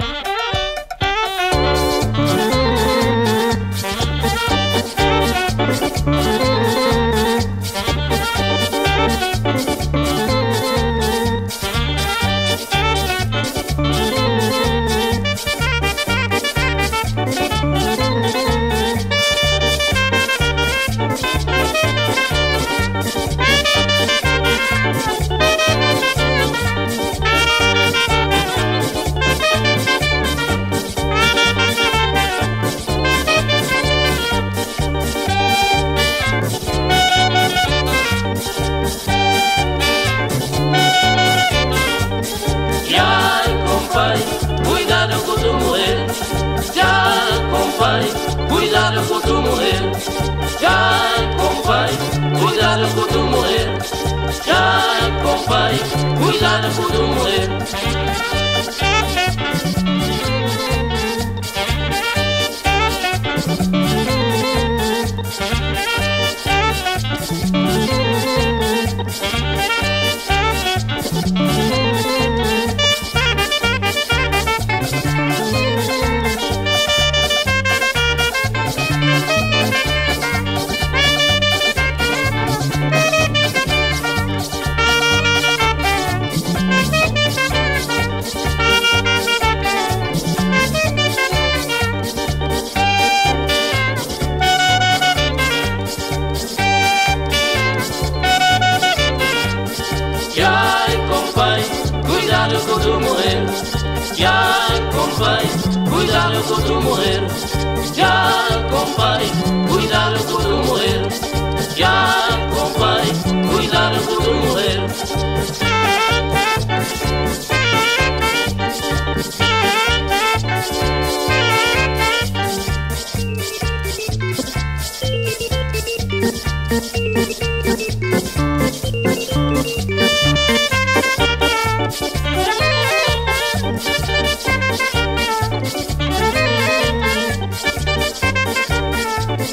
Bye. compai, cuidado com tu morrer. Já, compai, cuidado com tu morrer. Já, compai, cuidado com tu morrer. Já, compai, cuidado com tu morrer. cuidado contra o morrer, já compai. cuidado contra o morrer, já compai. cuidado contra o morrer, já compai. cuidado contra o morrer. Thank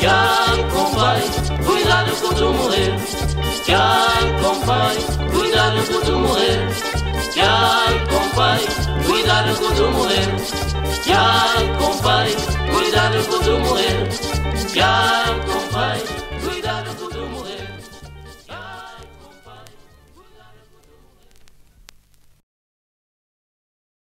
Já compõe, cuidado com tu morrer. Já compõe, cuidado com tu morrer. Já compõe, cuidado com tu morrer. Já compõe, cuidado com tu morrer. Já compõe.